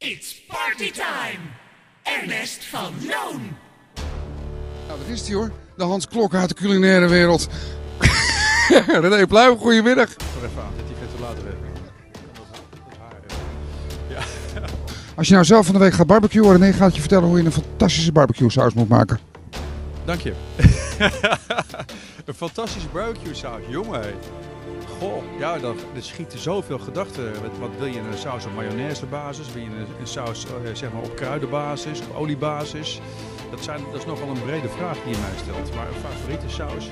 It's party time! Ernest van Loon. Nou, dat is het hoor. De Hans Klok uit de culinaire wereld. René Pluim, goedemiddag. Voor even aan, zet die is haar. eh. Als je nou zelf van de week gaat barbecuen, René gaat je vertellen hoe je een fantastische barbecue saus moet maken. Dank je. een fantastische barbecue saus, jongen. Goh, ja, dan, er schieten zoveel gedachten. Wat, wat wil je een saus op mayonaisebasis? Wil je een, saus eh, zeg maar op kruidenbasis, op oliebasis? Dat, zijn, dat is nogal een brede vraag die je mij stelt. Maar een favoriete saus?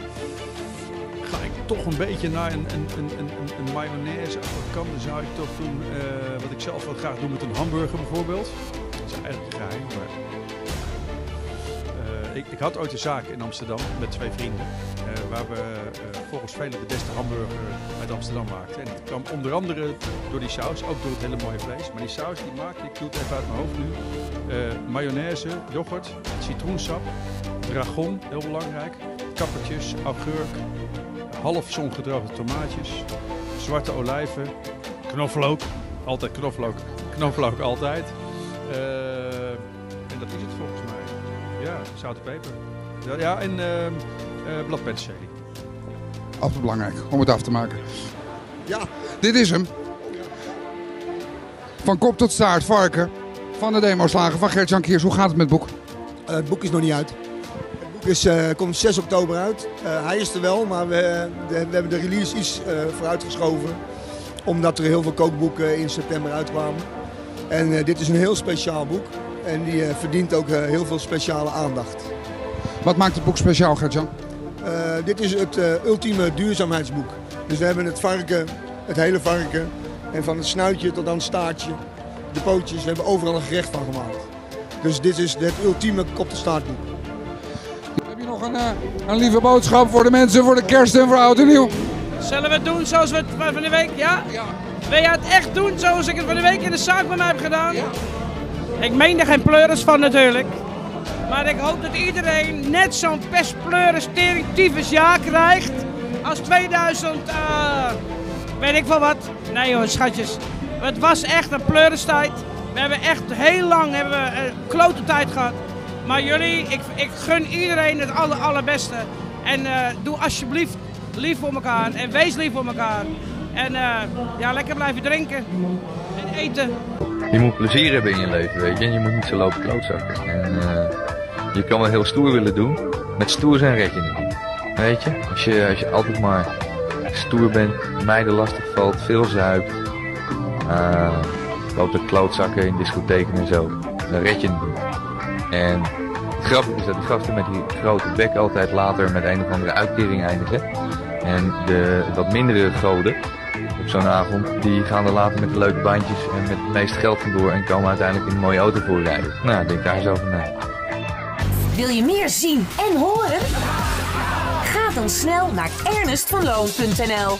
Ga ik toch een beetje naar een, een, een, een, een- mayonaise kan, dan zou ik toch doen eh, wat ik zelf wel graag doe met een hamburger bijvoorbeeld. Dat is eigenlijk geheim, maar ik, had ooit een zaak in Amsterdam met twee vrienden. eh, waar we eh, volgens velen de beste hamburger uit Amsterdam maakten. En dat kwam onder andere door die saus, ook door het hele mooie vlees. Maar die saus die maakte, ik doe het even uit mijn hoofd nu. eh, mayonaise, yoghurt, citroensap, dragon, heel belangrijk. Kappertjes, augurk, half zongedroogde tomaatjes, zwarte olijven, knoflook. Altijd knoflook. Knoflook altijd. En dat is het volgens mij. Ja, zout en peper. Ja, ja en ehm eh bladpeterselie. Altijd belangrijk om het af te maken. Ja, Dit is hem. Van kop tot staart, varken. Van de demo-slagen van Gert-Jan Kiers. Hoe gaat het met het boek? eh, het boek is nog niet uit. Het boek is, eh, komt 6 oktober uit. Eh, hij is er wel, maar we, de- we hebben de release iets eh, vooruitgeschoven. Omdat er heel veel kookboeken in september uitkwamen. En eh, dit is een heel speciaal boek. En die eh, verdient ook eh, heel veel speciale aandacht. Wat maakt het boek speciaal, Gert-Jan? Eh, dit is het eh, ultieme duurzaamheidsboek. Dus we hebben het varken, het hele varken. En van het snuitje tot aan het staartje, de pootjes, we hebben overal een gerecht van gemaakt. Dus dit is het ultieme kop-de-staartboek. Heb je nog een, een lieve boodschap voor de mensen voor de kerst en voor oud en nieuw? Zullen we het doen zoals we het van de week, ja? Wil je het echt doen zoals ik het van de week in de zaak bij mij heb gedaan? Ik meen er geen pleuris van natuurlijk. Maar ik hoop dat iedereen net zo'n pestpleuris tyfus jaar krijgt als 2000, eh, weet ik wel wat. Nee hoor, schatjes. Het was echt een pleuristijd. We hebben echt heel lang hebben we een klote tijd gehad. Maar jullie, ik, ik gun iedereen het aller, allerbeste. En eh, doe alsjeblieft lief voor elkaar en wees lief voor elkaar. En eh, ja, lekker blijven drinken en eten. Je moet plezier hebben in je leven, weet je. En je moet niet zo lopen klootzakken. En eh, je kan wel heel stoer willen doen. Met stoer zijn red je niet. Weet je? Als je, als je altijd maar stoer bent, meiden lastig valt, veel zuipt. eh loopt de klootzakken in discotheken en zo. Dan red je niet. En het grappige is dat die gasten met die grote bek altijd later met een of andere uitkering eindigen. En de wat mindere goden op zo'n avond, die gaan er later met leuke bandjes en met het meeste geld vandoor en komen uiteindelijk in een mooie auto voor rijden. Nou, denk daar eens over na. Wil je meer zien en horen? Ga dan snel naar ernestvanloon.nl